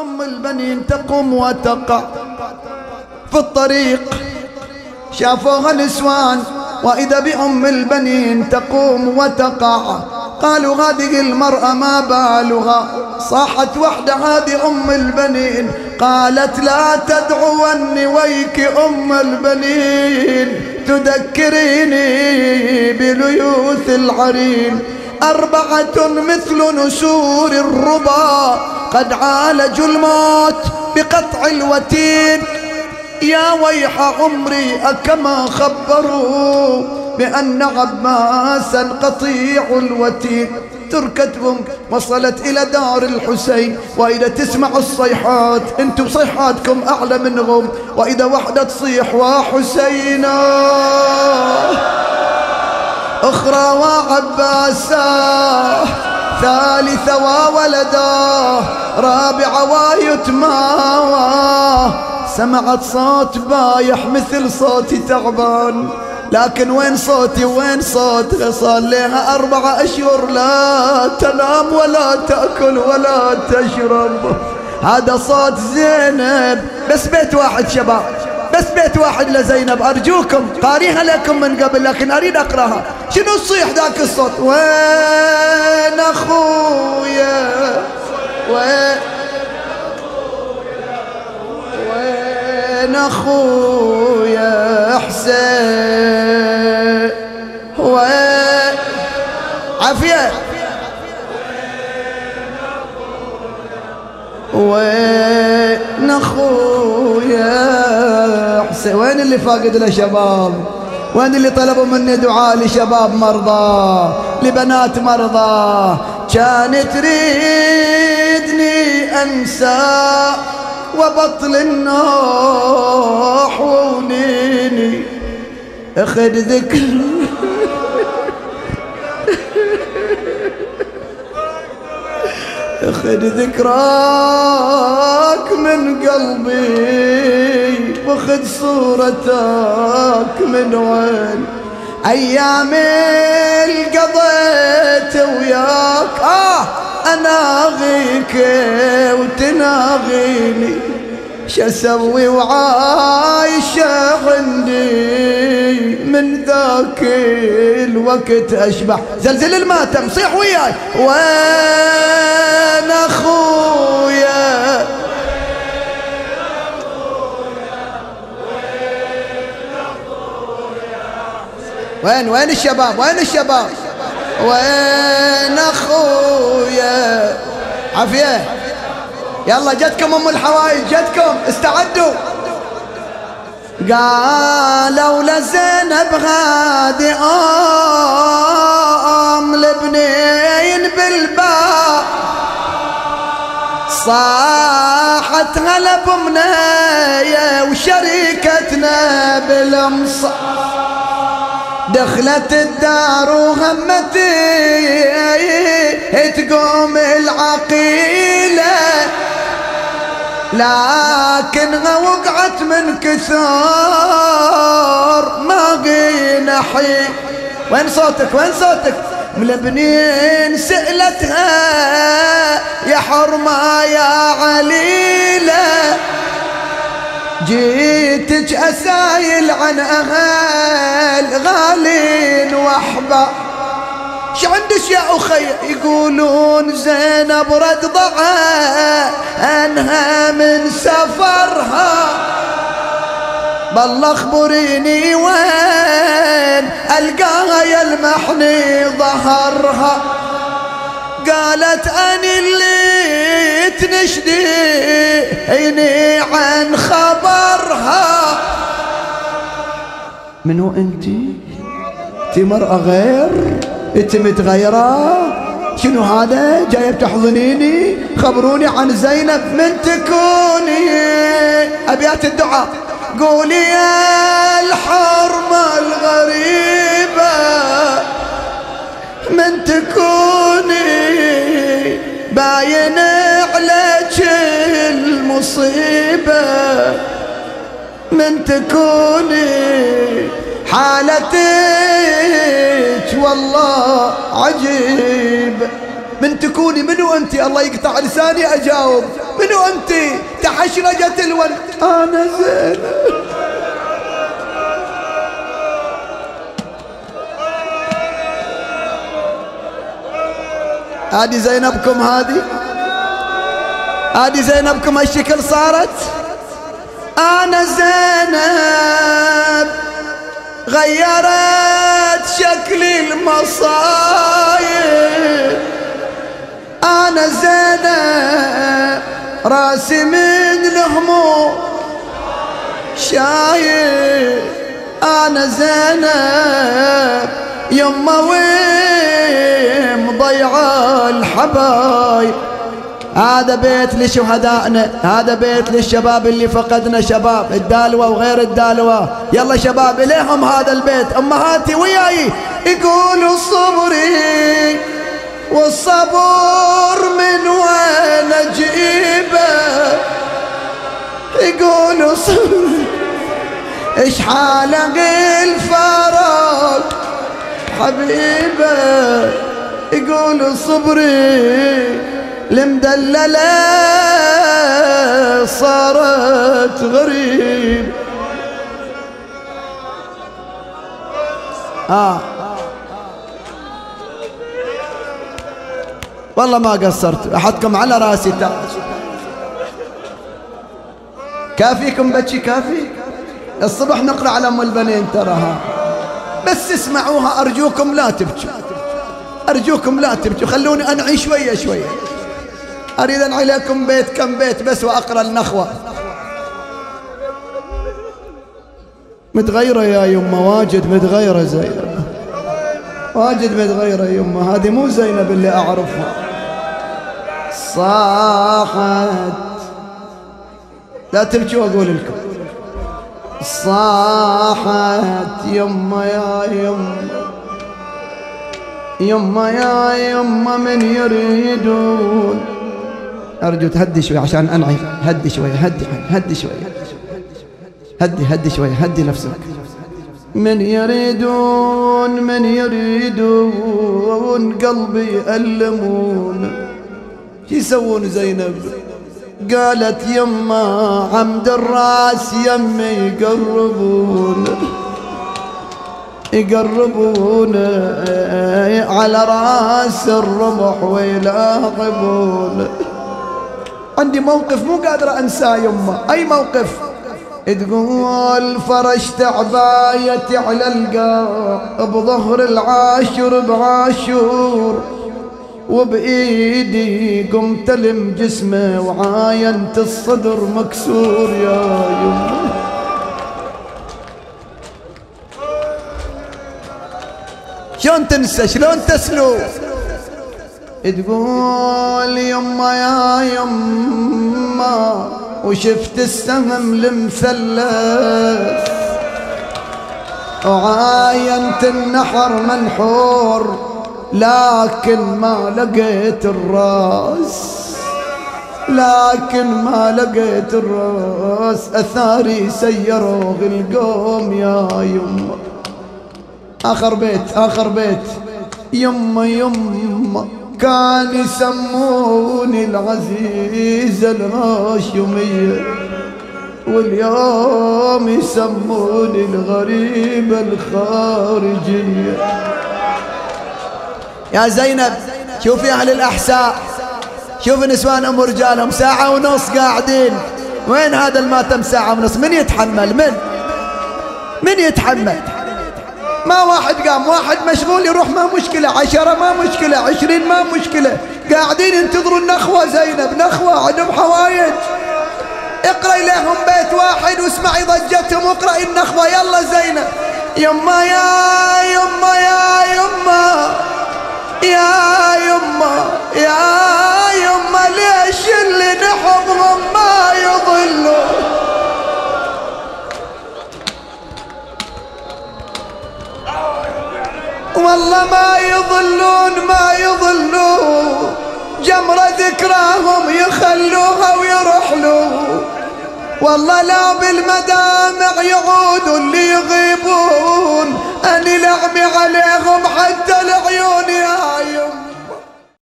أم البنين تقوم وتقع في الطريق. شافوها نسوان وإذا بأم البنين تقوم وتقع. قالوا هذه المرأة ما بالها؟ صاحت وحدة هذه أم البنين. قالت لا تدعوني ويك أم البنين. تذكريني بليوث العرين. أربعة مثل نسور الربا قد عالجوا الموت بقطع الوتين. يا ويح عمري أكما خبروا بأن عباسا قطيع الوتين. تركتهم وصلت إلى دار الحسين. وإذا تسمع الصيحات أنتم صيحاتكم أعلى منهم. وإذا وحدة تصيح وحسينا. أخرى وعباسا. ثالثة وولدا رابعة ويتما سمعت صوت بايح مثل صوتي تعبان لكن وين صوتي وين صوت؟ صار لها أربعة أشهر لا تنام ولا تأكل ولا تشرب. هذا صوت زينب. بس بيت واحد شباب بس بيت واحد لزينب. أرجوكم قاريها لكم من قبل لكن أريد أقرأها. شنو تصيح ذاك الصوت؟ وين أخويا؟ وين وين أخويا حسين؟ وين عافية. وين أخويا حسين؟ وين اللي فاقد له شباب؟ وين اللي طلبوا مني دعاء لشباب مرضى لبنات مرضى. كانت تريدني أنسى وبطل النوح ونيني أخذ ذكر أخذ ذكراك من قلبي واخذ صورتك من وين أيام قضيت وياك آه أناغيك وتناغيني. شسوي وعايشة عندي من ذاك الوقت أشبح. زلزل الماتم صيح وياي. وين أخويا؟ وين وين الشباب؟ وين الشباب؟ وين أخويا؟ عافية. يلا جتكم أم الحوايج جتكم. استعدوا. قالوا لزينب غادي أم لبنين بالباب صاحت غلب منايا وشريكتنا بالمصا دخلت الدار وهمتي تقوم العقيلة. لكن وقعت من كثار ما قينا حي. وين صوتك؟ وين صوتك؟ ملبنين سألتها يا حرمة يا عليلة. جيتك أسايل عن أهل غالين وأحباب شو عندش يا أخي؟ يقولون زينب رد أنها من سفرها. بالله اخبريني وين؟ ألقاها يلمحني ظهرها. قالت أني اللي تنشديني عن خبرها. منو انتي؟ انتي مرأة غير؟ إنت متغيرة؟ شنو هذا؟ جاية بتحضنيني؟ خبروني عن زينب من تكوني. أبيات الدعاء. قولي يا الحرمة الغريبة من تكوني. باين عليك المصيبة من تكوني. حالتك والله عجيب. من تكوني منو أنت؟ الله يقطع لساني أجاوب. منو أنت؟ تحشرجت الون أنا زينب هذه زينبكم هذه؟ هذه زينبكم هالشكل صارت؟ أنا زينب غيرت. شكل المصايب. أنا زينب رأسي من الهموم شايب أنا زينب يما وين مضيعه الحبايب. هذا بيت لشهدائنا هذا بيت للشباب اللي فقدنا شباب الدالوة وغير الدالوة. يلا شباب إليهم هذا البيت. أمهاتي وياي؟ يقولوا صبري والصبر من وين أجيبه؟ يقولوا صبري إيش حالق الفرق حبيبه؟ يقولوا صبري المدللة صارت غريب. آه. والله ما قصرت. أحطكم على راسي. كافيكم بتشي كافي؟ الصبح نقرأ على أم البنين تراها. بس اسمعوها أرجوكم لا تبكوا. أرجوكم لا تبكوا. خلوني أنعي شوية شوية. أريد أن عليكم بيت كم بيت بس وأقرأ النخوة. متغيرة يا يمه واجد متغيرة زينب. واجد متغيرة يمه هذه مو زينب اللي أعرفها. صاحت. لا تبكوا أقول لكم. صاحت. يمه يا يمه يمه يا يمه من يريدون أرجو تهدي شوي عشان أنعي هدي شوي هدي هدي شوي. هدي هدي شوي هدي نفسك. من يريدون من يريدون قلبي يألمون. يسوون زينب. قالت يما عمد الراس يمي يقربون. يقربون على راس الرمح ويلاعبون عندي موقف مو قادر أنساه يمه أي موقف؟ تقول فرشت عبايتي على القاع بظهر العاشر بعاشور وبإيدي قمت ألم جسمه وعاينت الصدر مكسور يا يمه شلون تنسى؟ شلون تسلو؟ تقول يما يا يما وشفت السهم المثلث. وعاينت النحر منحور لكن ما لقيت الراس. لكن ما لقيت الراس أثاري سيروا القوم يا يما. آخر بيت آخر بيت. يما يما. كان يسموني العزيزة الهاشمية واليوم يسموني الغريبة الخارجية يا زينب شوفي أهل الأحساء شوفي نسوان أم رجالهم ساعة ونص قاعدين. وين هذا الماتم ساعة ونص؟ من يتحمل؟ من؟ من يتحمل؟ ما واحد قام واحد مشغول يروح ما مشكلة. عشرة ما مشكلة عشرين ما مشكلة. قاعدين ينتظروا النخوة زينب نخوة عندهم حوايج. اقرأ لهم بيت واحد واسمعي ضجتهم واقرأي النخوة. يلا زينب. يما يا يما يا يما. يا يما. يا يما والله ما يضلون ما يضلون. جمرة ذكراهم يخلوها ويرحلوا. والله لا بالمدامع يعودوا اللي يغيبون. أني لعمي عليهم حتى العيون يا يم